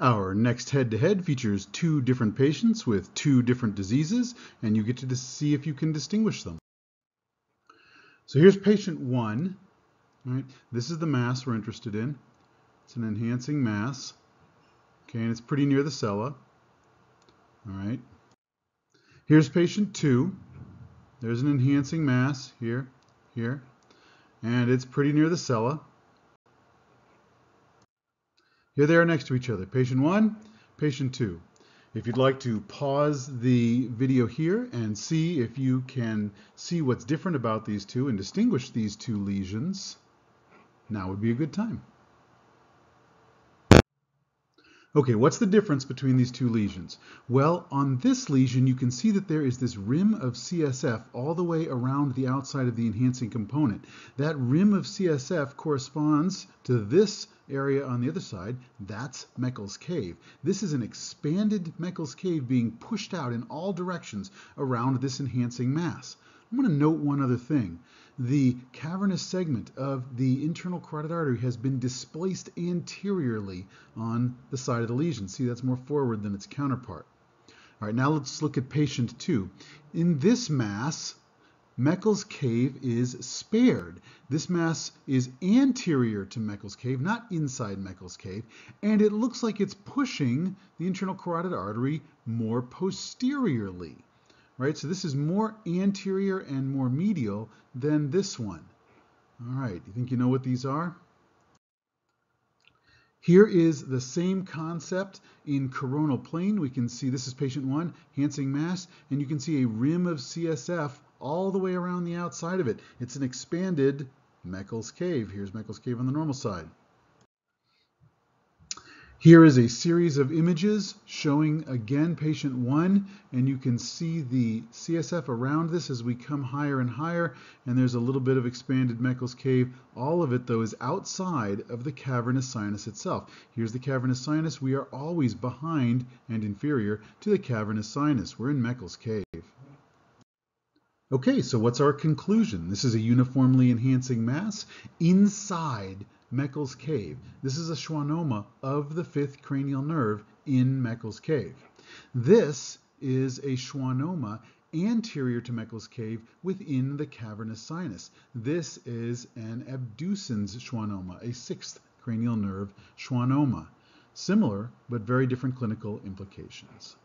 Our next head-to-head -head features two different patients with two different diseases, and you get to see if you can distinguish them. So here's patient one. Right? This is the mass we're interested in. It's an enhancing mass. Okay, and it's pretty near the sella. All right. Here's patient two. There's an enhancing mass here, here, and it's pretty near the sella. Here they are next to each other, patient one, patient two. If you'd like to pause the video here and see if you can see what's different about these two and distinguish these two lesions, now would be a good time. Okay, what's the difference between these two lesions? Well, on this lesion, you can see that there is this rim of CSF all the way around the outside of the enhancing component. That rim of CSF corresponds to this area on the other side. That's Meckel's cave. This is an expanded Meckel's cave being pushed out in all directions around this enhancing mass. I'm going to note one other thing. The cavernous segment of the internal carotid artery has been displaced anteriorly on the side of the lesion. See, that's more forward than its counterpart. All right, now let's look at patient two. In this mass, Meckel's cave is spared. This mass is anterior to Meckel's cave, not inside Meckel's cave, and it looks like it's pushing the internal carotid artery more posteriorly right? So this is more anterior and more medial than this one. All right, you think you know what these are? Here is the same concept in coronal plane. We can see this is patient one, enhancing mass, and you can see a rim of CSF all the way around the outside of it. It's an expanded Meckel's cave. Here's Meckel's cave on the normal side. Here is a series of images showing again patient one, and you can see the CSF around this as we come higher and higher, and there's a little bit of expanded Meckel's cave. All of it, though, is outside of the cavernous sinus itself. Here's the cavernous sinus. We are always behind and inferior to the cavernous sinus. We're in Meckel's cave. Okay, so what's our conclusion? This is a uniformly enhancing mass inside Meckel's cave. This is a schwannoma of the fifth cranial nerve in Meckel's cave. This is a schwannoma anterior to Meckel's cave within the cavernous sinus. This is an abducens schwannoma, a sixth cranial nerve schwannoma. Similar, but very different clinical implications.